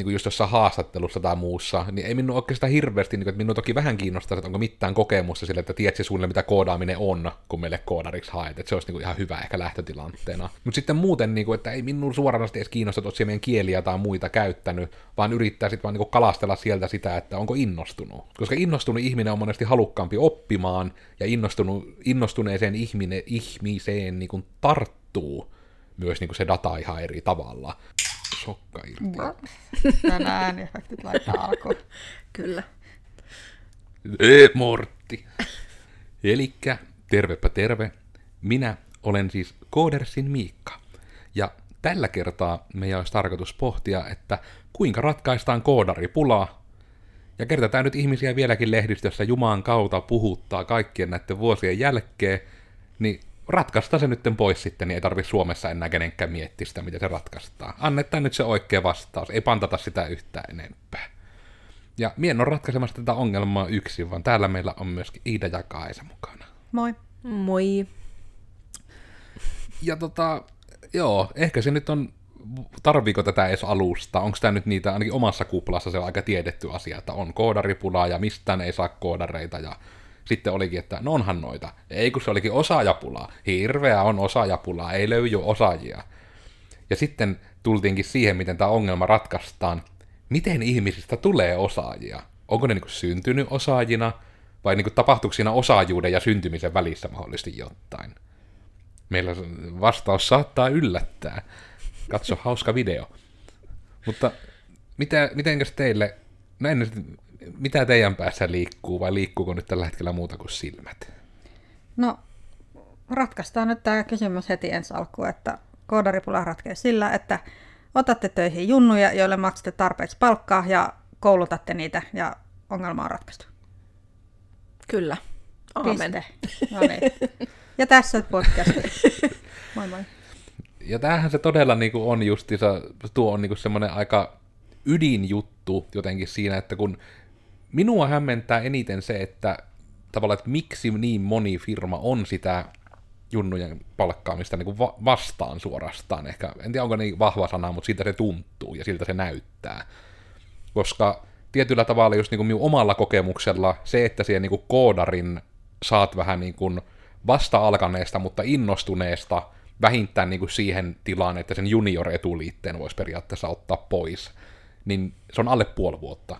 niin kuin just jossain haastattelussa tai muussa, niin ei minun oikeastaan hirveästi, niin kuin, että minun toki vähän kiinnostaa, että onko mitään kokemusta sille, että tiedätkö suunnilleen mitä koodaaminen on, kun meille koodariksi haet, että se olisi niin kuin ihan hyvä ehkä lähtötilanteena. Mutta sitten muuten, niin kuin, että ei minun suoranaisesti edes kiinnosta, että meidän kieliä tai muita käyttänyt, vaan yrittää sitten vaan niin kuin kalastella sieltä sitä, että onko innostunut. Koska innostunut ihminen on monesti halukkaampi oppimaan, ja innostunut, innostuneeseen ihmine, ihmiseen niin kuin tarttuu myös niin kuin se data ihan eri tavalla sokka irti. Nämä ääniefektit laittaa alkuun. Kyllä. Ee, Mortti. Elikkä, tervepä terve. Minä olen siis Koodersin Miikka. Ja tällä kertaa meidän olisi tarkoitus pohtia, että kuinka ratkaistaan koodaripulaa. Ja kertataan nyt ihmisiä vieläkin lehdistössä Jumaan kautta puhuttaa kaikkien näiden vuosien jälkeen, niin ratkaista se nyt pois sitten, niin ei tarvi Suomessa enää kenenkään miettiä sitä, miten se ratkaistaan. Annetaan nyt se oikea vastaus, ei pantata sitä yhtään enempää. Ja mien on ratkaisemassa tätä ongelmaa yksin, vaan täällä meillä on myöskin Iida ja Kaisa mukana. Moi. Moi. Ja tota, joo, ehkä se nyt on, tarviiko tätä edes alusta? Onko tämä nyt niitä, ainakin omassa kuplassa se on aika tiedetty asia, että on koodaripulaa ja mistään ei saa koodareita ja sitten olikin, että no onhan noita. Ei kun se olikin osaajapulaa. Hirveä on osaajapulaa, ei löydy osaajia. Ja sitten tultiinkin siihen, miten tämä ongelma ratkaistaan. Miten ihmisistä tulee osaajia? Onko ne niin syntynyt osaajina, vai niin tapahtuuko siinä osaajuuden ja syntymisen välissä mahdollisesti jotain? Meillä vastaus saattaa yllättää. Katso hauska video. Mutta mitä, mitenkäs teille, näin mitä teidän päässä liikkuu, vai liikkuuko nyt tällä hetkellä muuta kuin silmät? No, ratkaistaan nyt tämä kysymys heti ensi alkuun, että koodaripula ratkeaa sillä, että otatte töihin junnuja, joille maksatte tarpeeksi palkkaa ja koulutatte niitä ja ongelma on ratkaistu. Kyllä. Aamen. Piste. No niin. Ja tässä podcast. Moi moi. Ja tämähän se todella niin kuin on justiinsa, tuo on niin kuin semmoinen aika ydinjuttu jotenkin siinä, että kun minua hämmentää eniten se, että tavallaan, että miksi niin moni firma on sitä junnujen palkkaamista niin kuin va- vastaan suorastaan. Ehkä, en tiedä onko niin vahva sana, mutta siitä se tuntuu ja siltä se näyttää. Koska tietyllä tavalla just niin kuin minun omalla kokemuksella se, että siihen niin kuin koodarin saat vähän niin kuin vasta alkaneesta, mutta innostuneesta vähintään niin kuin siihen tilaan, että sen junior-etuliitteen voisi periaatteessa ottaa pois, niin se on alle puoli vuotta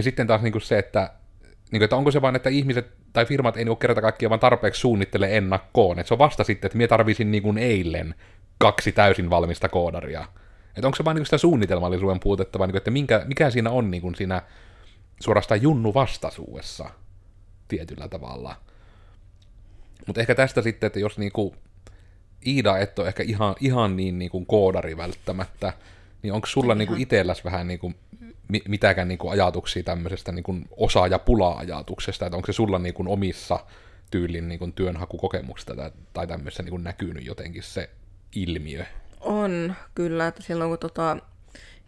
niin sitten taas niin kuin se, että, niin kuin, että onko se vain, että ihmiset tai firmat ei ole kerta kaikkiaan vaan tarpeeksi suunnittele ennakkoon. Että se on vasta sitten, että minä tarvisin niin kuin eilen kaksi täysin valmista koodaria. Että onko se vain niin sitä suunnitelmallisuuden puutetta, vai niin kuin, että minkä, mikä siinä on niin kuin siinä suorastaan junnu vastaisuudessa tietyllä tavalla. Mutta ehkä tästä sitten, että jos niin kuin Iida et ole ehkä ihan, ihan niin, niin kuin koodari välttämättä, niin onko sulla niin kuin itselläs vähän niin kuin mitäkään niin kuin ajatuksia tämmöisestä niin kuin osaaja-pula-ajatuksesta, että onko se sulla niin kuin omissa tyylin niin kuin työnhakukokemuksista tai, tai tämmöisessä niin kuin näkynyt jotenkin se ilmiö? On, kyllä, että silloin kun tota,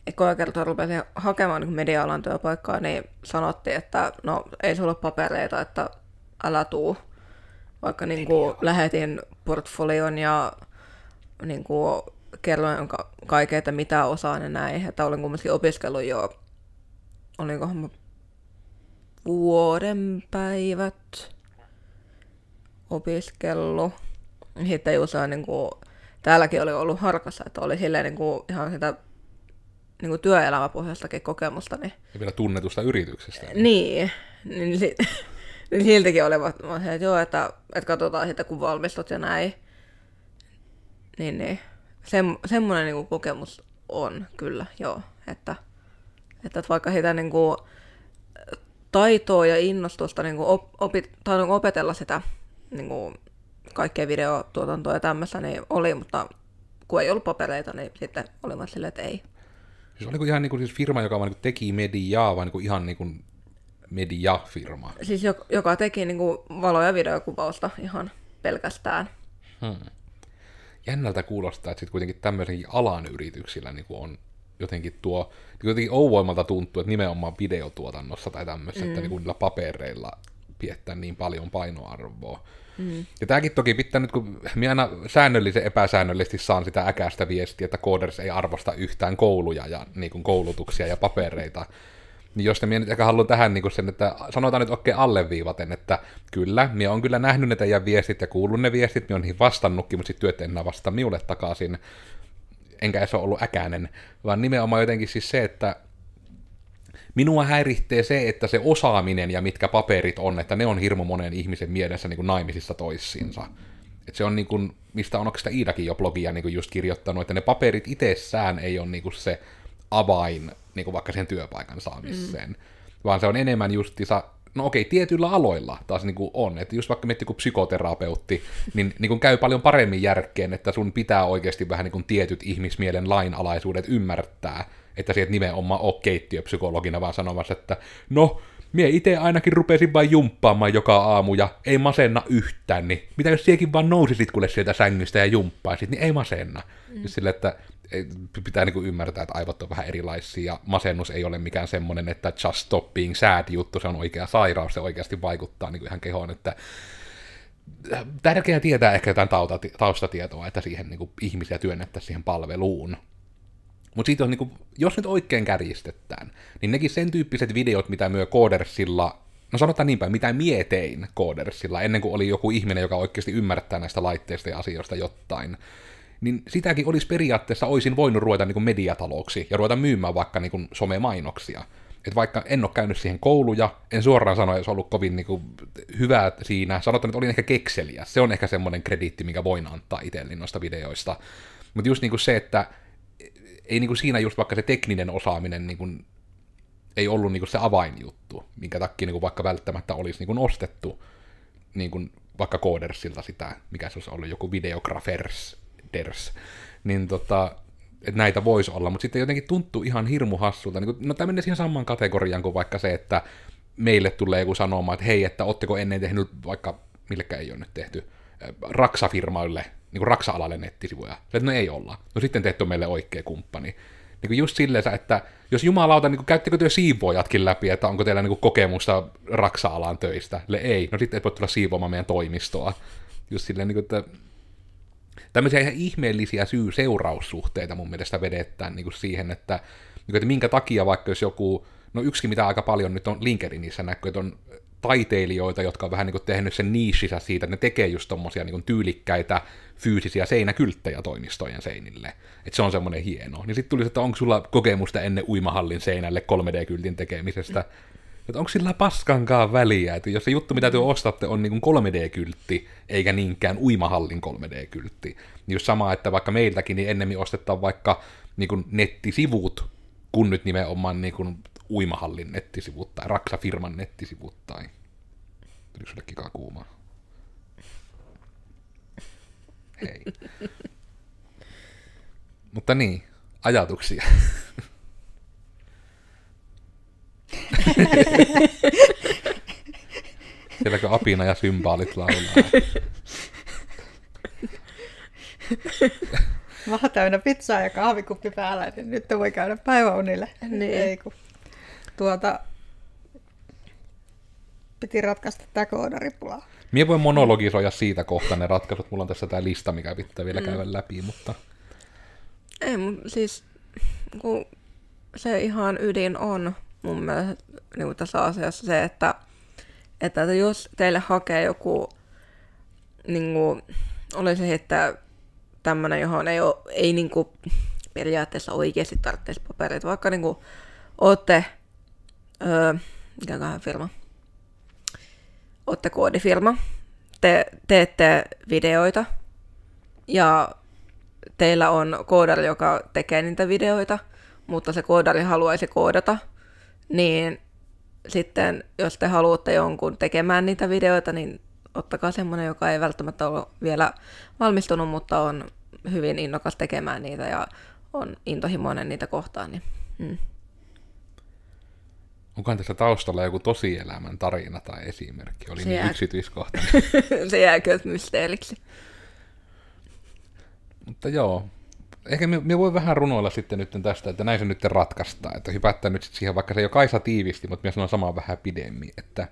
ekoja kertaa rupesin hakemaan niin media-alan työpaikkaa, niin sanottiin, että no ei sulla ole papereita, että älä tuu. Vaikka niin kuin, lähetin portfolion ja niin kuin, kerroin ka- kaiken, että mitä osaan ja näin. Että olen kumminkin opiskellut jo olikohan vuoden päivät opiskellut. Sitten just niin kuin, täälläkin oli ollut harkassa, että oli silleen niin kuin, ihan sitä niin kuin työelämäpohjaistakin kokemusta. Niin... Ja vielä tunnetusta yrityksestä. Niin, niin, si- niin siltikin oli, että joo, että, että katsotaan sitten kun valmistut ja näin. Niin, niin. Sem, semmoinen niin kuin kokemus on kyllä, joo, että että vaikka sitä niin kuin, taitoa ja innostusta niin kuin op, opit, tai niin kuin opetella sitä niin kuin, kaikkea videotuotantoa ja tämmöistä niin oli, mutta kun ei ollut papereita, niin sitten oli silleen, että ei. Siis oliko ihan niin kuin, siis firma, joka vaan niin teki mediaa, vai niin kuin ihan niin kuin mediafirma? Siis joka, joka teki niin kuin valo- ja videokuvausta ihan pelkästään. Hmm. Jännältä kuulostaa, että sitten kuitenkin tämmöisenkin alan yrityksillä niin kuin on jotenkin tuo, niin jotenkin ouvoimalta tuntuu, että nimenomaan videotuotannossa tai tämmöisessä, mm. että niin niillä papereilla piettää niin paljon painoarvoa. Mm. Ja tämäkin toki pitää nyt, kun minä aina säännöllisen epäsäännöllisesti saan sitä äkäistä viestiä, että Coders ei arvosta yhtään kouluja ja niin kuin koulutuksia ja papereita, niin jos te minä nyt ehkä haluan tähän niin kuin sen, että sanotaan nyt oikein alleviivaten, että kyllä, minä on kyllä nähnyt ne teidän viestit ja kuullut ne viestit, minä on niihin vastannutkin, mutta sitten työt enää vasta minulle takaisin, enkä ole ollut äkäinen, vaan nimenomaan jotenkin siis se, että minua häiritsee se, että se osaaminen ja mitkä paperit on, että ne on hirmu monen ihmisen mielessä niin kuin naimisissa toissiinsa. Et se on niin kuin, mistä on oikeastaan Iidakin jo blogia niin kuin just kirjoittanut, että ne paperit itsessään ei ole niin kuin se avain niin kuin vaikka sen työpaikan saamiseen, mm. vaan se on enemmän justissa no okei, tietyillä aloilla taas niin kuin on, että just vaikka miettii kuin psykoterapeutti, niin, niin kuin käy paljon paremmin järkeen, että sun pitää oikeasti vähän niin kuin tietyt ihmismielen lainalaisuudet ymmärtää, että sieltä nimenomaan ole keittiöpsykologina vaan sanomassa, että no, Mie itse ainakin rupesin vain jumppaamaan joka aamu ja ei masenna yhtään, niin mitä jos siekin vaan nousisit kuule sieltä sängystä ja jumppaisit, niin ei masenna. Mm. Sille, että pitää niin kuin ymmärtää, että aivot on vähän erilaisia ja masennus ei ole mikään semmoinen, että just stop being sad juttu, se on oikea sairaus, se oikeasti vaikuttaa niin kuin ihan kehoon, että tärkeää tietää ehkä jotain taustatietoa, että siihen niin kuin ihmisiä työnnettäisiin siihen palveluun. Mutta siitä on, niin kuin, jos nyt oikein kärjistetään, niin nekin sen tyyppiset videot, mitä myö Codersilla, no sanotaan niin päin, mitä mietein Codersilla, ennen kuin oli joku ihminen, joka oikeasti ymmärtää näistä laitteista ja asioista jotain, niin sitäkin olisi periaatteessa, olisin voinut ruveta niin kuin mediatalouksi ja ruveta myymään vaikka niin kuin somemainoksia. Että vaikka en ole käynyt siihen kouluja, en suoraan sano, jos ollut kovin niin kuin, hyvä siinä, sanotaan, että olin ehkä kekseliä. Se on ehkä semmoinen krediitti, mikä voin antaa itselleni noista videoista. Mutta just niin kuin se, että ei niin kuin siinä just vaikka se tekninen osaaminen niin kuin, ei ollut niin kuin se avainjuttu, minkä takia niin kuin vaikka välttämättä olisi niin kuin ostettu niin kuin vaikka Codersilta sitä, mikä se olisi ollut, joku videografers, ders, niin tota, että näitä voisi olla, mutta sitten jotenkin tuntuu ihan hirmu hassulta. Niin kuin, no tämä menee siihen samaan kategoriaan kuin vaikka se, että meille tulee joku sanomaan, että hei, että ootteko ennen tehnyt, vaikka millekään ei ole nyt tehty, Raksa-firmaille niin kuin raksa-alalle nettisivuja. Että no ei olla. No sitten teet on meille oikea kumppani. Niin kuin just silleen, että jos jumalauta, niin käyttekö työ siivoojatkin läpi, että onko teillä niin kuin kokemusta raksa-alan töistä? Le ei. No sitten et voi tulla siivoamaan meidän toimistoa. Just silleen, niin kuin, että tämmöisiä ihan ihmeellisiä syy-seuraussuhteita mun mielestä vedetään niin kuin siihen, että, niin kuin, että minkä takia vaikka jos joku, no yksi mitä aika paljon nyt on LinkedInissä näkyy, että on taiteilijoita, jotka on vähän niin kuin tehnyt sen niishistä siitä, että ne tekee just tommosia niin kuin tyylikkäitä fyysisiä seinäkylttejä toimistojen seinille. Että se on semmoinen hieno. Niin sitten tuli, että onko sulla kokemusta ennen uimahallin seinälle 3D-kyltin tekemisestä. Että onko sillä paskankaan väliä, että jos se juttu, mitä te ostatte, on niin 3D-kyltti, eikä niinkään uimahallin 3D-kyltti. Niin jos sama, että vaikka meiltäkin, niin ennemmin ostetaan vaikka niin kuin nettisivut, kun nyt nimenomaan niin kuin uimahallin nettisivut tai Raksa-firman nettisivut tai... Tuliko sulle kikaa kuumaa? Hei. Mutta niin, ajatuksia. Sielläkö apina ja symbaalit laulaa? Maha täynnä pizzaa ja kahvikuppi päällä, niin nyt voi käydä päiväunille. Niin. Ei, kun tuota, piti ratkaista tämä koodaripula. Mie voin monologisoida siitä kohta ne ratkaisut. Mulla on tässä tämä lista, mikä pitää vielä mm. käydä läpi, mutta... Ei, siis kun se ihan ydin on mun mielestä niin tässä asiassa se, että, että jos teille hakee joku, niin kuin, olisi että tämmöinen, johon ei, ole, ei niin kuin, periaatteessa oikeasti tarvitsisi papereita, vaikka niin kuin, olette, öö, mikäköhän firma, olette koodifirma, te teette videoita ja teillä on koodari, joka tekee niitä videoita, mutta se koodari haluaisi koodata, niin sitten jos te haluatte jonkun tekemään niitä videoita, niin ottakaa semmoinen, joka ei välttämättä ole vielä valmistunut, mutta on hyvin innokas tekemään niitä ja on intohimoinen niitä kohtaan. Niin, mm. Onkohan tässä taustalla joku tosielämän tarina tai esimerkki? Oli se niin jää... yksityiskohtainen. se jääkö mysteeriksi. Mutta joo, ehkä me, me voi vähän runoilla sitten nyt tästä, että näin se nyt ratkaistaan. Että hypättää nyt siihen, vaikka se jo Kaisa tiivisti, mutta minä sanon samaa vähän pidemmin, että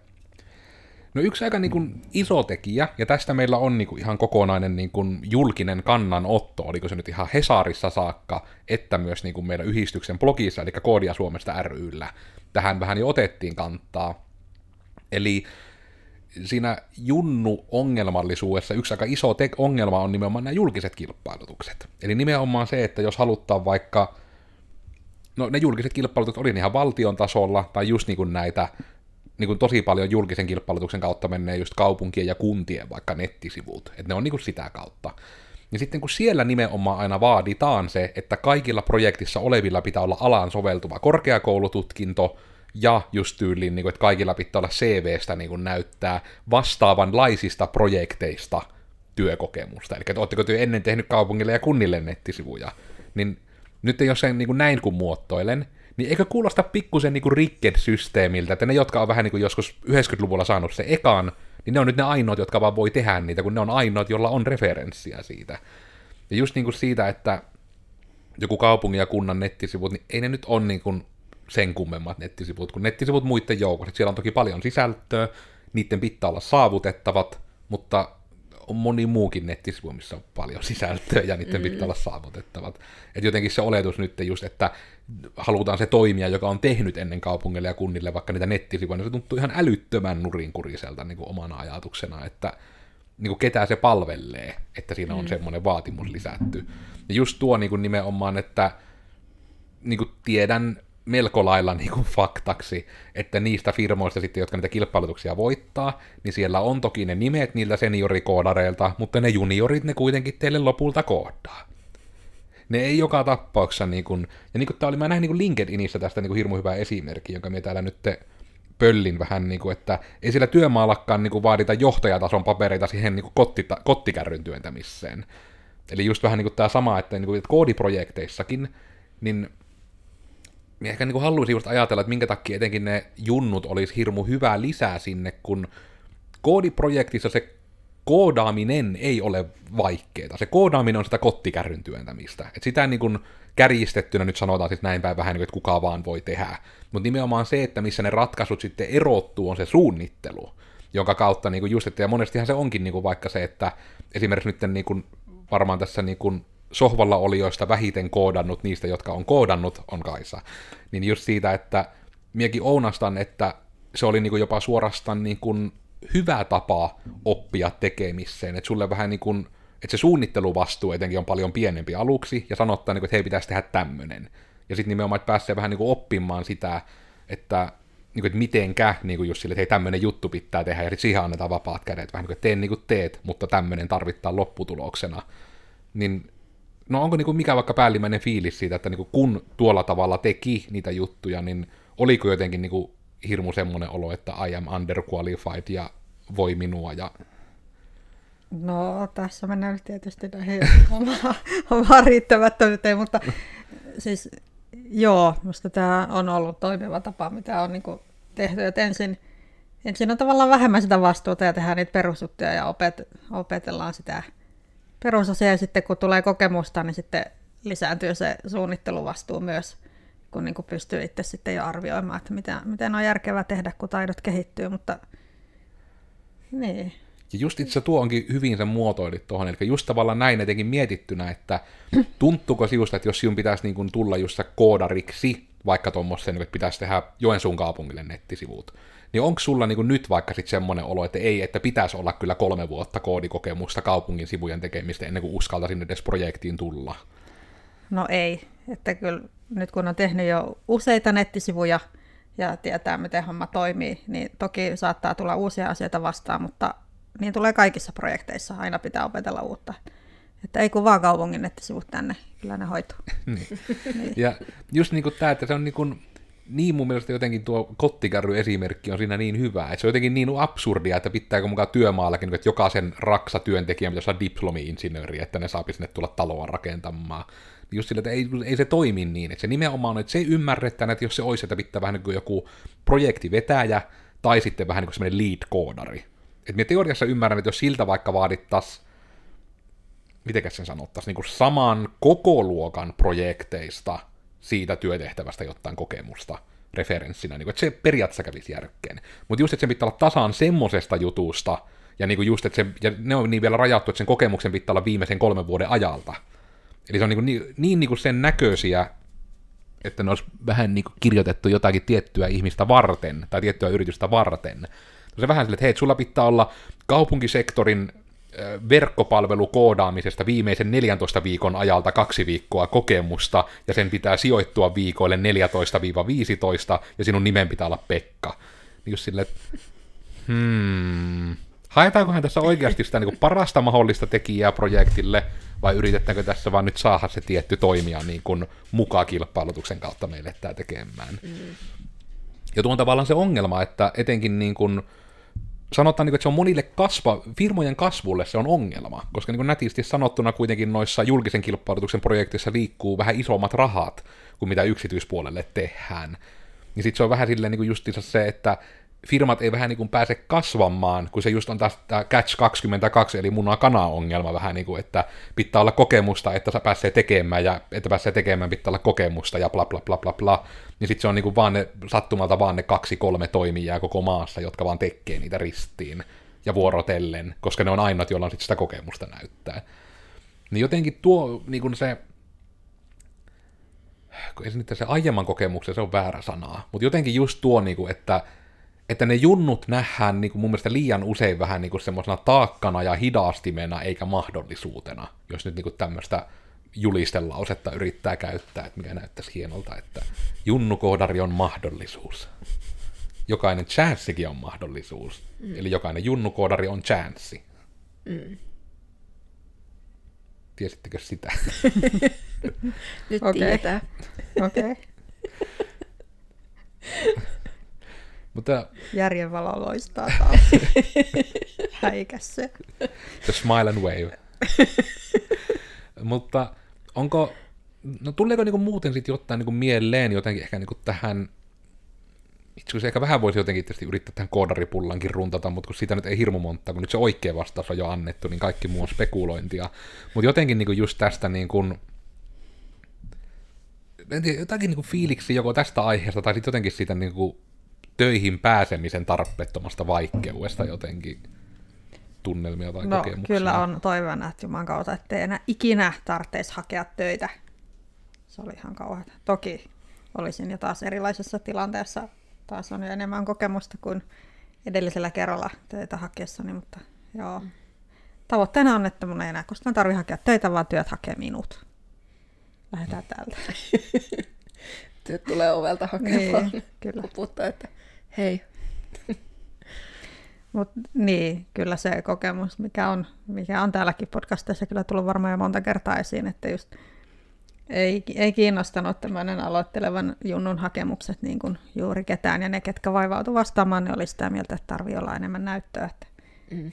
No yksi aika niin kuin iso tekijä, ja tästä meillä on niin kuin ihan kokonainen niin kuin julkinen kannanotto, oliko se nyt ihan Hesarissa saakka, että myös niin kuin meidän yhdistyksen blogissa, eli Koodia Suomesta ryllä, tähän vähän jo otettiin kantaa. Eli siinä junnu-ongelmallisuudessa yksi aika iso te- ongelma on nimenomaan nämä julkiset kilpailutukset. Eli nimenomaan se, että jos halutaan vaikka, no ne julkiset kilpailutukset oli ihan valtion tasolla, tai just niin kuin näitä niin kuin tosi paljon julkisen kilpailutuksen kautta menee just kaupunkien ja kuntien vaikka nettisivut, että ne on niin kuin sitä kautta. Ja sitten kun siellä nimenomaan aina vaaditaan se, että kaikilla projektissa olevilla pitää olla alaan soveltuva korkeakoulututkinto, ja just tyyliin, niin kuin, että kaikilla pitää olla CVstä niin kuin näyttää vastaavanlaisista projekteista työkokemusta. Eli että oletteko te ennen tehnyt kaupungille ja kunnille nettisivuja, niin nyt jos sen niin kuin näin kun muotoilen, niin eikö kuulosta pikkusen niin Ricked-systeemiltä, että ne, jotka on vähän niin kuin joskus 90-luvulla saanut se ekan, niin ne on nyt ne ainoat, jotka vaan voi tehdä niitä, kun ne on ainoat, jolla on referenssiä siitä. Ja just niin kuin siitä, että joku kaupungin ja kunnan nettisivut, niin ei ne nyt ole niin kuin sen kummemmat nettisivut kuin nettisivut muiden joukossa. Siellä on toki paljon sisältöä, niiden pitää olla saavutettavat, mutta on moni muukin nettisivu, missä on paljon sisältöä ja niiden mm. pitää olla saavutettavat. Et jotenkin se oletus nyt just, että halutaan se toimija, joka on tehnyt ennen kaupungille ja kunnille vaikka niitä nettisivuja, niin se tuntuu ihan älyttömän nurinkuriselta niin kuin omana ajatuksena, että niin kuin ketä se palvelee, että siinä on mm. semmoinen vaatimus lisätty. Ja just tuo niin kuin nimenomaan, että niin kuin tiedän melko lailla niin kuin faktaksi, että niistä firmoista sitten, jotka niitä kilpailutuksia voittaa, niin siellä on toki ne nimet niiltä seniorikoodareilta, mutta ne juniorit ne kuitenkin teille lopulta koodaa. Ne ei joka tapauksessa, niin kuin, ja niin kuin tämä oli, mä näin niin kuin LinkedInissä tästä niin kuin hirmu hyvä esimerkki, jonka me täällä nyt pöllin vähän, niin kuin, että ei sillä työmaallakaan niin kuin vaadita johtajatason papereita siihen niin kuin kottita, kottikärryn työntämiseen. Eli just vähän niin kuin tämä sama, että, niin kuin, että koodiprojekteissakin, niin niin ehkä niin haluaisin just ajatella, että minkä takia etenkin ne junnut olisi hirmu hyvää lisää sinne, kun koodiprojektissa se koodaaminen ei ole vaikeaa. Se koodaaminen on sitä kottikärryn työntämistä. Et sitä niin kuin kärjistettynä nyt sanotaan siis näin päin vähän, niin kuin, että kuka vaan voi tehdä. Mutta nimenomaan se, että missä ne ratkaisut sitten erottuu, on se suunnittelu, jonka kautta niin kuin just, että ja monestihan se onkin niin kuin vaikka se, että esimerkiksi nyt niin kuin, varmaan tässä niin kuin sohvalla olijoista vähiten koodannut niistä, jotka on koodannut, on Kaisa. Niin just siitä, että miekin ounastan, että se oli niin kuin jopa suorastaan niin kuin hyvä tapa oppia tekemiseen, että sulle vähän niin kuin, että se suunnitteluvastuu etenkin on paljon pienempi aluksi, ja sanottaa, niin kuin, että hei, pitäisi tehdä tämmöinen. Ja sitten nimenomaan, että pääsee vähän niin kuin oppimaan sitä, että, niin kuin, että mitenkä, niin kuin just sille, että hei, tämmöinen juttu pitää tehdä, ja siihen annetaan vapaat kädet, vähän niin kuin, että teen niin kuin teet, mutta tämmöinen tarvittaa lopputuloksena. Niin no onko niinku mikä vaikka päällimmäinen fiilis siitä, että niinku kun tuolla tavalla teki niitä juttuja, niin oliko jotenkin niinku hirmu semmoinen olo, että I am underqualified ja voi minua ja... No tässä mennään nyt tietysti näihin omaan, riittämättömyyteen, mutta siis joo, minusta tämä on ollut toimiva tapa, mitä on niinku tehty, että ensin, ensin on tavallaan vähemmän sitä vastuuta ja tehdään niitä perusjuttuja ja opet, opetellaan sitä perusasia ja sitten kun tulee kokemusta, niin sitten lisääntyy se suunnitteluvastuu myös, kun niin kuin pystyy itse sitten jo arvioimaan, että miten, miten on järkevää tehdä, kun taidot kehittyy, mutta niin. Ja just itse tuo onkin hyvin sen muotoilit tuohon, eli just tavallaan näin etenkin mietittynä, että tuntuuko sinusta, että jos sinun pitäisi niin kuin tulla just koodariksi, vaikka tuommoisen, että pitäisi tehdä Joensuun kaupungille nettisivut, niin onko sulla niin nyt vaikka sitten semmoinen olo, että ei, että pitäisi olla kyllä kolme vuotta koodikokemusta kaupungin sivujen tekemistä ennen kuin uskaltaisin edes projektiin tulla? No ei, että kyllä nyt kun on tehnyt jo useita nettisivuja ja tietää, miten homma toimii, niin toki saattaa tulla uusia asioita vastaan, mutta niin tulee kaikissa projekteissa, aina pitää opetella uutta. Että ei kun vaan kaupungin nettisivut tänne, kyllä ne hoituu. niin. niin. Ja just niin kuin tämä, että se on niin kuin, niin mun mielestä jotenkin tuo kottikärry-esimerkki on siinä niin hyvä, että se on jotenkin niin absurdia, että pitääkö mukaan työmaallakin, että jokaisen raksa työntekijä pitäisi olla diplomi-insinööri, että ne saapi sinne tulla taloa rakentamaan. Just sillä, että ei, ei se toimi niin, että se nimenomaan että se ymmärretään, että jos se olisi, että pitää vähän niin kuin joku projektivetäjä, tai sitten vähän niin kuin semmoinen lead-koodari. Että me teoriassa ymmärrän, että jos siltä vaikka vaadittaisiin mitenkäs sen sanottaisiin, niin saman koko luokan projekteista siitä työtehtävästä jotain kokemusta, referenssinä, niin kuin, että se periaatteessa kävisi järkkeen. Mutta just, että se pitää olla tasaan semmosesta jutusta, ja niin kuin just, että se, ja ne on niin vielä rajattu, että sen kokemuksen pitää olla viimeisen kolmen vuoden ajalta. Eli se on niin, niin, niin, niin kuin sen näköisiä, että ne olisi vähän niin kuin kirjoitettu jotakin tiettyä ihmistä varten, tai tiettyä yritystä varten. Se vähän sille, että hei, sulla pitää olla kaupunkisektorin verkkopalvelukoodaamisesta viimeisen 14 viikon ajalta kaksi viikkoa kokemusta, ja sen pitää sijoittua viikoille 14-15, ja sinun nimen pitää olla Pekka. Niin just silleen, hmm, haetaankohan tässä oikeasti sitä niin parasta mahdollista tekijää projektille, vai yritetäänkö tässä vaan nyt saada se tietty toimija niin kuin mukaan kilpailutuksen kautta meille tämä tekemään. Mm. Ja tuo on tavallaan se ongelma, että etenkin niin kuin, sanotaan, niin että se on monille kasva, firmojen kasvulle se on ongelma, koska niin nätisti sanottuna kuitenkin noissa julkisen kilpailutuksen projekteissa liikkuu vähän isommat rahat kuin mitä yksityispuolelle tehdään. Niin sitten se on vähän silleen niin justiinsa se, että firmat ei vähän niin kuin pääse kasvamaan, kun se just on taas tämä Catch 22, eli muna kana ongelma vähän niin kuin, että pitää olla kokemusta, että sä pääsee tekemään, ja että pääsee tekemään, pitää olla kokemusta, ja bla bla bla bla bla. Niin sitten se on niin kuin vaan ne, sattumalta vaan ne kaksi kolme toimijaa koko maassa, jotka vaan tekee niitä ristiin ja vuorotellen, koska ne on ainoat, joilla on sit sitä kokemusta näyttää. Niin jotenkin tuo niin kuin se, kun se aiemman kokemuksen, se on väärä sanaa, mutta jotenkin just tuo, niin kuin, että että ne junnut nähdään niin kuin mun mielestä liian usein vähän niin kuin semmoisena taakkana ja hidastimena eikä mahdollisuutena, jos nyt niin kuin tämmöistä julistelausetta yrittää käyttää, että mikä näyttäisi hienolta, että junnukoodari on mahdollisuus. Jokainen chanssikin on mahdollisuus. Mm. Eli jokainen junnukoodari on chanssi. Mm. Tiesittekö sitä? Nyt okay. tietää. Okei. Okay. Mutta... Järjenvalo loistaa taas. Häikässä. The smile and wave. Mutta onko, no tuleeko niinku muuten sitten jotain niinku mieleen jotenkin ehkä niinku tähän, itse asiassa ehkä vähän voisi jotenkin tietysti yrittää tähän koodaripullankin runtata, mutta kun siitä nyt ei hirmu monta, kun nyt se oikea vastaus on jo annettu, niin kaikki muu on spekulointia. Mutta jotenkin niinku just tästä niin kuin, en tiedä, jotakin niinku fiiliksi joko tästä aiheesta tai sitten jotenkin siitä niinku töihin pääsemisen tarpeettomasta vaikeudesta jotenkin tunnelmia tai no, kokemuksia? kyllä on toivona, että Juman kautta, ettei enää ikinä tarvitsisi hakea töitä. Se oli ihan kauheata. Toki olisin jo taas erilaisessa tilanteessa. Taas on jo enemmän kokemusta kuin edellisellä kerralla töitä hakeessani, mutta joo. Tavoitteena on, että mun ei enää koskaan tarvitse hakea töitä, vaan työt hakee minut. Lähdetään täältä. Työt tulee ovelta hakemaan. Niin, kyllä. Kuputtaa, että hei. Mut, niin, kyllä se kokemus, mikä on, mikä on täälläkin podcastissa kyllä tullut varmaan jo monta kertaa esiin, että just ei, ei kiinnostanut tämmöinen aloittelevan junnun hakemukset niin kuin juuri ketään, ja ne, ketkä vaivautu vastaamaan, ne oli sitä mieltä, että tarvii olla enemmän näyttöä. Että... Mm.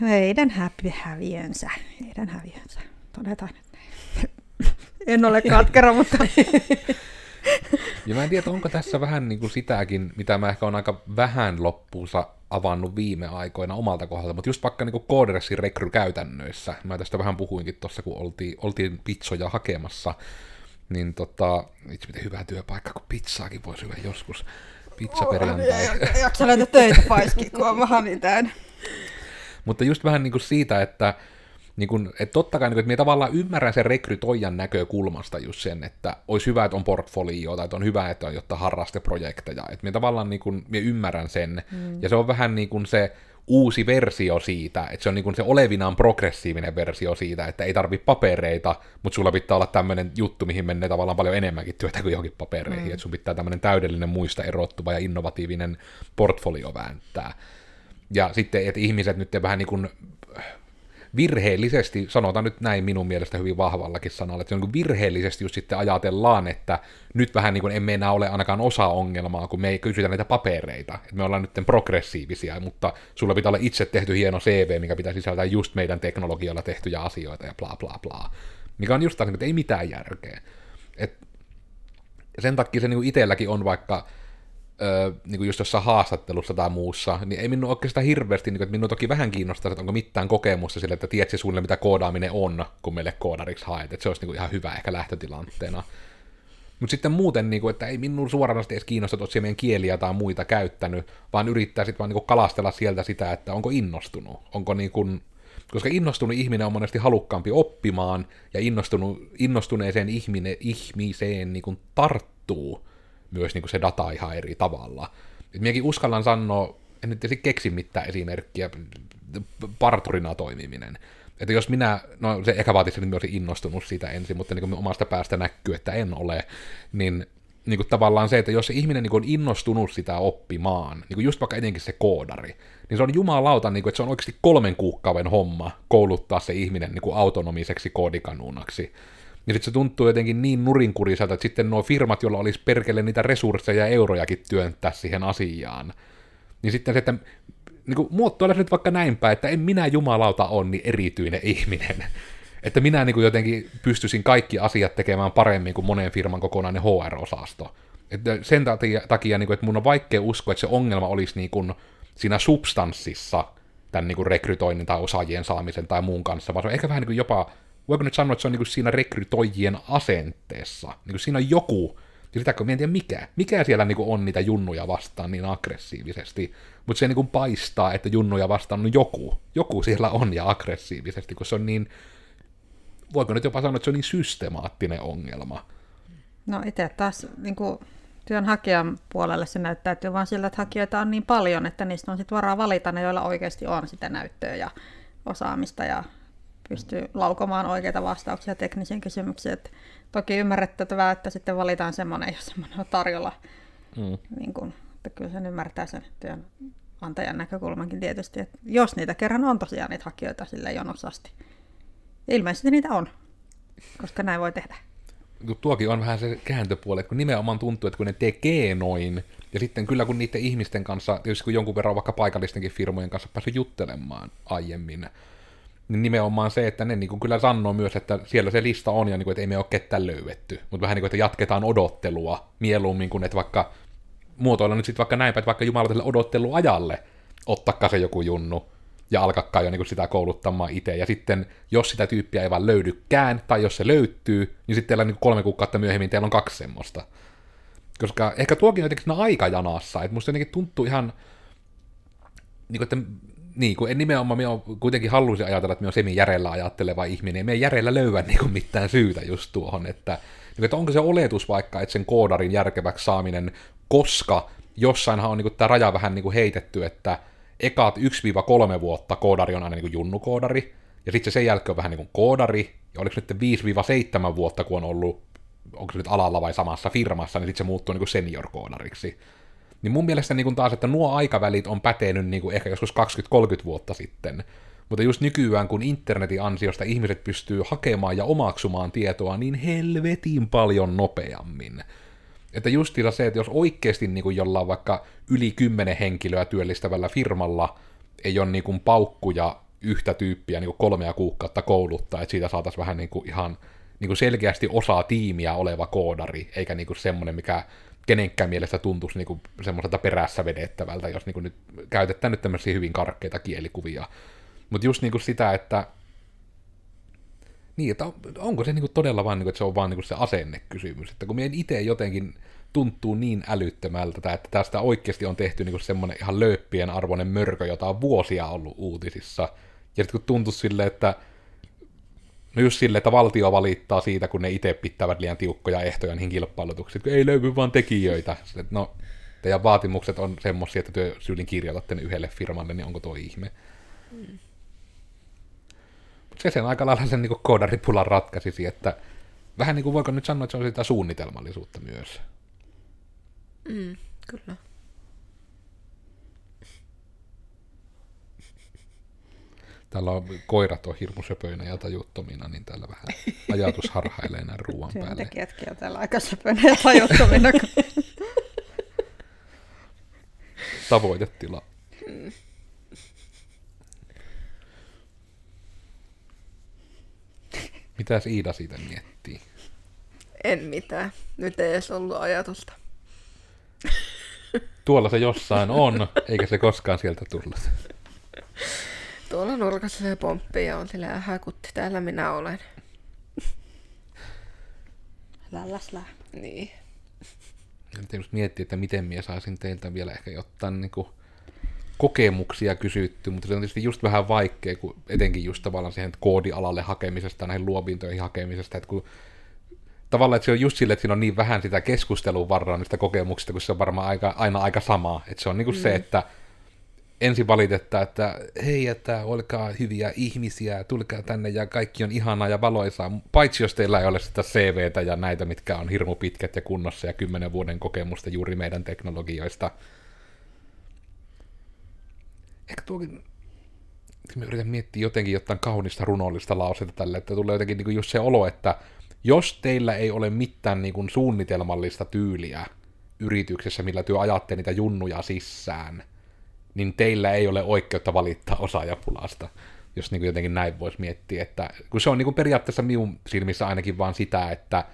Heidän häpi häviönsä, heidän häviönsä, todetaan nyt näin. en ole katkera, mutta ja mä en tiedä, onko tässä vähän niin kuin sitäkin, mitä mä ehkä on aika vähän loppuunsa avannut viime aikoina omalta kohdalta, mutta just vaikka niin Coderessin rekrykäytännöissä, mä tästä vähän puhuinkin tuossa, kun oltiin, oltiin pizzoja hakemassa, niin tota, itse miten hyvä työpaikka, kun pizzaakin voisi syödä joskus. Pizzaperjantai. Oh, Jaksa näitä töitä paiski, kun on vähän mitään. Mutta just vähän niin kuin siitä, että niin kun, että totta kai, niin kun, että minä tavallaan ymmärrän sen rekrytoijan näkökulmasta just sen, että olisi hyvä, että on portfolio, tai että on hyvä, että on jotta harrasteprojekteja. Että minä tavallaan niin kun, minä ymmärrän sen, mm. ja se on vähän niin kuin se uusi versio siitä, että se on niin se olevinaan progressiivinen versio siitä, että ei tarvi papereita, mutta sulla pitää olla tämmöinen juttu, mihin menee tavallaan paljon enemmänkin työtä kuin johonkin papereihin, mm. että sun pitää tämmöinen täydellinen muista erottuva ja innovatiivinen portfolio vääntää. Ja sitten, että ihmiset nyt vähän niin kuin virheellisesti, sanotaan nyt näin minun mielestä hyvin vahvallakin sanalla, että niin virheellisesti just sitten ajatellaan, että nyt vähän niin kuin emme enää ole ainakaan osa ongelmaa, kun me ei kysytä näitä papereita, että me ollaan nyt progressiivisia, mutta sulla pitää olla itse tehty hieno CV, mikä pitää sisältää just meidän teknologialla tehtyjä asioita ja bla bla bla. Mikä on just taas, että ei mitään järkeä. Et sen takia se niin itselläkin on vaikka öö, niin kuin just jossain haastattelussa tai muussa, niin ei minun oikeastaan hirveästi, niin kuin, että minun toki vähän kiinnostaa, että onko mitään kokemusta sille, että tiedätkö suunnilleen, mitä koodaaminen on, kun meille koodariksi haet, että se olisi niin kuin ihan hyvä ehkä lähtötilanteena. Mutta sitten muuten, niin kuin, että ei minun suoranaisesti edes kiinnosta tosiaan meidän kieliä tai muita käyttänyt, vaan yrittää sitten vaan niin kuin kalastella sieltä sitä, että onko innostunut. Onko niin kuin, koska innostunut ihminen on monesti halukkaampi oppimaan, ja innostunut, innostuneeseen ihmine, ihmiseen niin kuin tarttuu myös niin kuin se data ihan eri tavalla. Et minäkin uskallan sanoa, en nyt tietysti keksi mitään esimerkkiä, parturina toimiminen. Että jos minä, no se ehkä vaatisi, että olisin innostunut siitä ensin, mutta niin kuin omasta päästä näkyy, että en ole, niin, niin kuin tavallaan se, että jos se ihminen niin kuin on innostunut sitä oppimaan, niin kuin just vaikka etenkin se koodari, niin se on jumalauta, niin kuin, että se on oikeasti kolmen kuukauden homma kouluttaa se ihminen niin kuin autonomiseksi koodikanuunaksi. Ja sitten se tuntuu jotenkin niin nurinkuriselta, että sitten nuo firmat, joilla olisi perkele niitä resursseja ja eurojakin työntää siihen asiaan, niin sitten se, että niin kuin, muotoilla nyt vaikka näinpä, että en minä jumalauta on niin erityinen ihminen. Että minä niin kuin jotenkin pystyisin kaikki asiat tekemään paremmin kuin monen firman kokonainen HR-osasto. Että sen takia, takia niin kuin, että mun on vaikea uskoa, että se ongelma olisi niin kuin siinä substanssissa tämän niin kuin rekrytoinnin tai osaajien saamisen tai muun kanssa, vaan se on ehkä vähän niin kuin jopa, voiko nyt sanoa, että se on niin siinä rekrytoijien asenteessa. Niin siinä on joku, ja sitä kun tiedä mikä, mikä siellä niin on niitä junnuja vastaan niin aggressiivisesti, mutta se niin paistaa, että junnuja vastaan on joku, joku siellä on ja aggressiivisesti, kun se on niin, voiko nyt jopa sanoa, että se on niin systemaattinen ongelma. No itse taas niin kuin työnhakijan puolelle se näyttäytyy vaan sillä, että hakijoita on niin paljon, että niistä on sitten varaa valita ne, joilla oikeasti on sitä näyttöä ja osaamista ja pystyy laukomaan oikeita vastauksia teknisiin kysymyksiin. Et toki ymmärrettävää, että sitten valitaan semmoinen, jos semmoinen on tarjolla. Mm. Niin kun, että kyllä sen ymmärtää sen työnantajan näkökulmankin tietysti, että jos niitä kerran on tosiaan niitä hakijoita sille jonosasti. Ilmeisesti niitä on, koska näin voi tehdä. Tuokin on vähän se kääntöpuoli, että kun nimenomaan tuntuu, että kun ne tekee noin, ja sitten kyllä kun niiden ihmisten kanssa, tietysti kun jonkun verran vaikka paikallistenkin firmojen kanssa päässyt juttelemaan aiemmin, niin nimenomaan se, että ne niin kuin kyllä sanoo myös, että siellä se lista on ja niin kuin, että ei me ole ketään löydetty. Mutta vähän niin kuin, että jatketaan odottelua mieluummin kuin, että vaikka muotoilla nyt sitten vaikka näinpä, että vaikka Jumala odotteluajalle ottakaa se joku junnu ja alkakaa jo niin kuin sitä kouluttamaan itse. Ja sitten, jos sitä tyyppiä ei vaan löydykään, tai jos se löytyy, niin sitten teillä niin kolme kuukautta myöhemmin teillä on kaksi semmoista. Koska ehkä tuokin on jotenkin siinä aikajanassa, että musta jotenkin tuntuu ihan, niin kuin, että niin, kun en nimenomaan, minä kuitenkin haluaisin ajatella, että minä olen semi järjellä ajatteleva ihminen, me ei järjellä löyä niin kuin mitään syytä just tuohon, että, niin, että onko se oletus vaikka, että sen koodarin järkeväksi saaminen, koska jossainhan on niin kuin, tämä raja vähän niin kuin heitetty, että ekaat 1-3 vuotta koodari on aina niin kuin junnukoodari, ja sitten se sen jälkeen on vähän niin kuin koodari, ja oliko nyt 5-7 vuotta, kun on ollut, onko se nyt alalla vai samassa firmassa, niin sitten se muuttuu niin senior-koodariksi. Niin mun mielestä niin kuin taas, että nuo aikavälit on pätenyt niin kuin ehkä joskus 20-30 vuotta sitten. Mutta just nykyään, kun internetin ansiosta ihmiset pystyy hakemaan ja omaksumaan tietoa niin helvetin paljon nopeammin. Että justilla se, että jos oikeasti niin kuin jollain vaikka yli 10 henkilöä työllistävällä firmalla ei ole niin kuin paukkuja yhtä tyyppiä niin kuin kolmea kuukautta kouluttaa, että siitä saataisiin vähän niin kuin ihan niin kuin selkeästi osaa tiimiä oleva koodari, eikä niin kuin semmoinen, mikä kenenkään mielestä tuntuisi niin semmoiselta perässä vedettävältä, jos niin nyt käytetään nyt tämmöisiä hyvin karkkeita kielikuvia. Mutta just niin sitä, että niin, että onko se niin todella vaan, niin kuin, että se on vaan niin se asennekysymys, että kun meidän itse jotenkin tuntuu niin älyttömältä, että tästä oikeasti on tehty niin semmoinen ihan lööppien arvoinen mörkö, jota on vuosia ollut uutisissa, ja sitten kun tuntuu silleen, että No just silleen, että valtio valittaa siitä, kun ne itse pitävät liian tiukkoja ehtoja niihin kilpailutuksiin, kun ei löydy vaan tekijöitä. Sitten, no, teidän vaatimukset on semmoisia, että työ syylin kirjoitatte ne yhdelle firmalle, niin onko tuo ihme? Mm. Se sen aika lailla sen niin koodaripulan ratkaisisi, että vähän niin kuin voiko nyt sanoa, että se on sitä suunnitelmallisuutta myös. Mm, kyllä. Täällä on koirat on hirmu söpöinä ja tajuttomina, niin täällä vähän ajatus harhailee näin ruoan päälle. Työntekijätkin on täällä aika söpöinä ja tajuttomina. Tavoitetila. Mitäs Iida siitä miettii? En mitään. Nyt ei edes ollut ajatusta. Tuolla se jossain on, eikä se koskaan sieltä tullut. Tuolla nurkassa se pomppii ja on silleen häkutti, täällä minä olen. Lälläslää. Niin. Nyt just miettiä, että miten minä saisin teiltä vielä ehkä jotain niin kuin kokemuksia kysytty, mutta se on tietysti just vähän vaikea, kun etenkin just tavallaan siihen koodialalle hakemisesta, näihin luoviin töihin hakemisesta, että kun tavallaan, että se on just sille, että siinä on niin vähän sitä keskustelun varraa niistä kokemuksista, kun se on varmaan aika, aina aika sama. Että se on niin kuin mm. se, että ensin valitettaa, että hei, että olkaa hyviä ihmisiä, tulkaa tänne ja kaikki on ihanaa ja valoisaa, paitsi jos teillä ei ole sitä CVtä ja näitä, mitkä on hirmu pitkät ja kunnossa ja kymmenen vuoden kokemusta juuri meidän teknologioista. Ehkä tuokin, me yritän miettiä jotenkin jotain kaunista runollista lausetta tälle, että tulee jotenkin niin just se olo, että jos teillä ei ole mitään niin suunnitelmallista tyyliä yrityksessä, millä työ ajatte niitä junnuja sisään, niin teillä ei ole oikeutta valittaa osaajapulasta, jos niin kuin jotenkin näin voisi miettiä. Että, kun se on niin kuin periaatteessa minun silmissä ainakin vaan sitä, että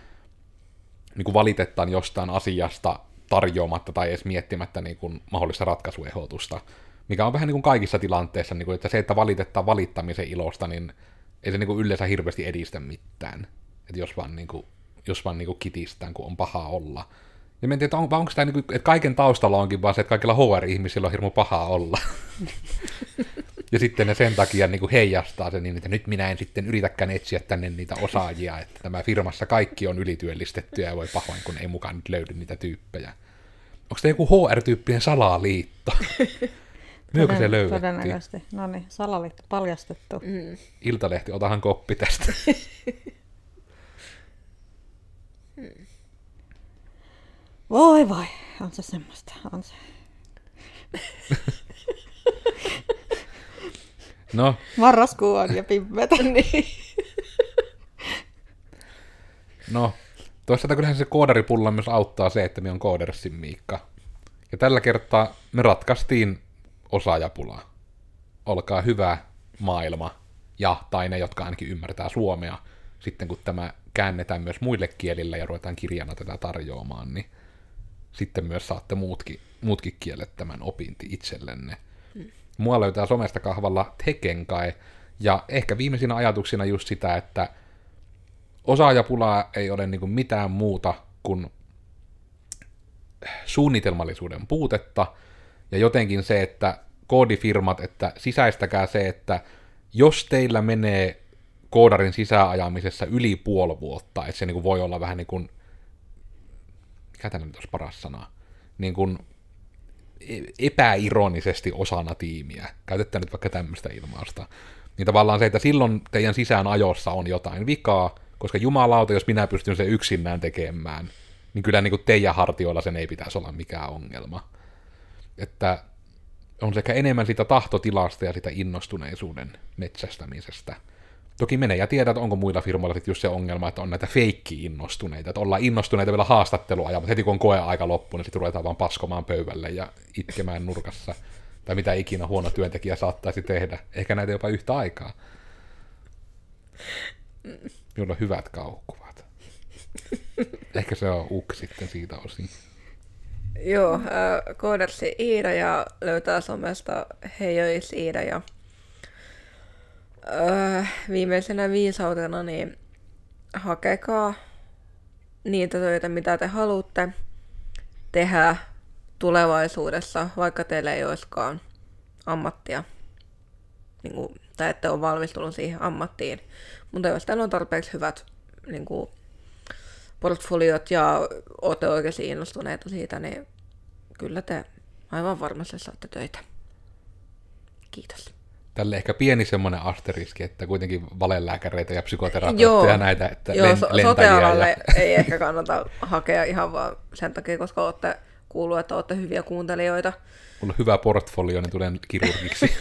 niin kuin valitetaan jostain asiasta tarjoamatta tai edes miettimättä niin kuin mahdollista ratkaisuehdotusta, mikä on vähän niin kuin kaikissa tilanteissa, niin kuin, että se, että valitetaan valittamisen ilosta, niin ei se niin kuin yleensä hirveästi edistä mitään. Että jos vaan, niin kuin, jos vaan niin kuin kitistään, kun on paha olla. Ja mä en tiedä, on, onko tämä, niin kuin, että kaiken taustalla onkin vaan se, että kaikilla HR-ihmisillä on hirmu paha olla. ja sitten ne sen takia niin kuin heijastaa se niin, että nyt minä en sitten yritäkään etsiä tänne niitä osaajia, että tämä firmassa kaikki on ylityöllistettyä ja voi pahoin, kun ei mukaan nyt löydy niitä tyyppejä. Onko se joku HR-tyyppinen salaliitto? Myökö se löydettiin? Todennäköisesti. No niin, salaliitto paljastettu. Mm. Iltalehti, otahan koppi tästä. Voi voi, on se semmoista, on se. No, Marraskuu on ja pimmetä. niin. no. Toisaalta kyllähän se koodaripulla myös auttaa se, että me on koodersin Miikka. Ja tällä kertaa me ratkaistiin osaajapulaa. Olkaa hyvä maailma. Ja, tai ne, jotka ainakin ymmärtää suomea, sitten kun tämä käännetään myös muille kielille ja ruvetaan kirjana tätä tarjoamaan, niin sitten myös saatte muutkin, muutkin kielet tämän opinti itsellenne. Mua löytää somesta kahvalla Tekenkai, ja ehkä viimeisinä ajatuksina just sitä, että osaajapulaa ei ole niin kuin mitään muuta kuin suunnitelmallisuuden puutetta, ja jotenkin se, että koodifirmat, että sisäistäkää se, että jos teillä menee koodarin sisäajamisessa yli puoli vuotta, että se niin kuin voi olla vähän niin kuin, mikä tämä nyt olisi paras sana, niin kuin e- epäironisesti osana tiimiä. Käytetään nyt vaikka tämmöistä ilmausta. Niin tavallaan se, että silloin teidän sisään ajossa on jotain vikaa, koska jumalauta, jos minä pystyn sen yksinään tekemään, niin kyllä niin kuin teidän hartioilla sen ei pitäisi olla mikään ongelma. Että on sekä enemmän sitä tahtotilasta ja sitä innostuneisuuden metsästämisestä. Toki menee ja tiedät, onko muilla firmoilla sitten just se ongelma, että on näitä feikki-innostuneita, että ollaan innostuneita vielä haastattelua mutta heti kun on koeaika loppu, niin sitten ruvetaan vaan paskomaan pöydälle ja itkemään nurkassa. Tai mitä ikinä huono työntekijä saattaisi tehdä. Ehkä näitä jopa yhtä aikaa. Minulla on hyvät kauhukuvat. Ehkä se on uk sitten siitä osin. Joo, äh, koodersi Iida ja löytää somesta Heijois Iida ja äh, viimeisenä viisautena niin hakekaa niitä töitä, mitä te haluatte tehdä tulevaisuudessa, vaikka teillä ei olisikaan ammattia. Niin kuin, tai ette ole valmistunut siihen ammattiin. Mutta jos teillä on tarpeeksi hyvät niin kuin, portfoliot ja olette oikeasti innostuneita siitä, niin kyllä te aivan varmasti saatte töitä. Kiitos. Tälle ehkä pieni semmoinen asteriski, että kuitenkin valelääkäreitä ja Joo. psykoterapeutteja näitä, että Joo, len, so- lentäjiä sote-alalle ja... ei ehkä kannata hakea ihan vaan sen takia, koska olette kuullut, että olette hyviä kuuntelijoita. mulla on hyvä portfolio, niin tulen kirurgiksi.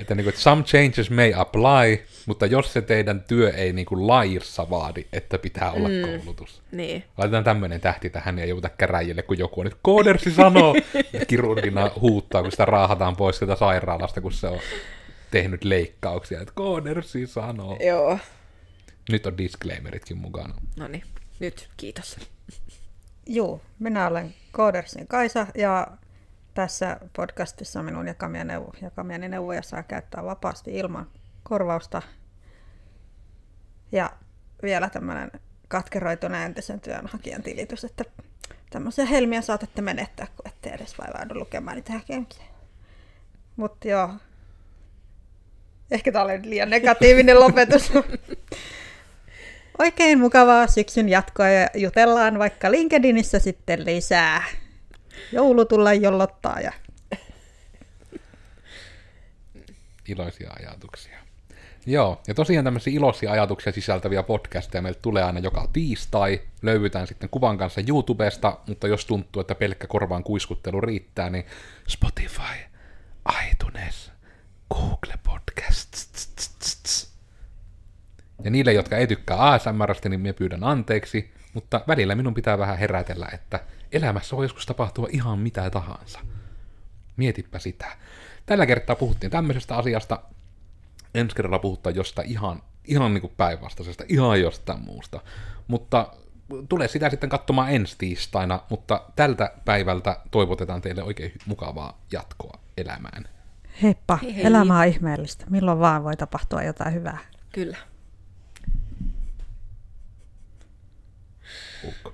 että, niin kuin, että some changes may apply, mutta jos se teidän työ ei niin kuin laissa vaadi, että pitää olla mm. koulutus. Niin. Laitetaan tämmöinen tähti tähän ja jouduta käräjille, kun joku on nyt koodersi sanoo, ja kirurgina huuttaa, kun sitä raahataan pois sieltä sairaalasta, kun se on tehnyt leikkauksia, että koodersi sanoo. Joo. Nyt on disclaimeritkin mukana. No niin, nyt kiitos. Juu, minä olen Koodersin Kaisa ja tässä podcastissa minun jakamia neuvo, jakamiani neuvoja saa käyttää vapaasti ilman korvausta. Ja vielä tämmöinen katkeroituna entisen työnhakijan tilitys, että tämmöisiä helmiä saatatte menettää, kun ette edes vaivaudu lukemaan niitä hakemuksia. Mutta joo, ehkä tämä oli liian negatiivinen lopetus. Oikein mukavaa syksyn jatkoa ja jutellaan vaikka LinkedInissä sitten lisää. Joulu tulla jollottaa ja Iloisia ajatuksia. Joo, ja tosiaan tämmöisiä iloisia ajatuksia sisältäviä podcasteja meiltä tulee aina joka tiistai. Löyvytään sitten kuvan kanssa YouTubesta, mutta jos tuntuu, että pelkkä korvaan kuiskuttelu riittää, niin Spotify, iTunes, Google Podcasts. Ja niille, jotka ei tykkää ASMRstä, niin minä pyydän anteeksi, mutta välillä minun pitää vähän herätellä, että elämässä voi joskus tapahtua ihan mitä tahansa. Mietipä sitä. Tällä kertaa puhuttiin tämmöisestä asiasta. Ensi kerralla puhutaan jostain ihan, ihan niin kuin päinvastaisesta, ihan jostain muusta. Mutta tule sitä sitten katsomaan ensi tiistaina, mutta tältä päivältä toivotetaan teille oikein mukavaa jatkoa elämään. heippa, Hei hei. elämä on ihmeellistä. Milloin vaan voi tapahtua jotain hyvää. Kyllä.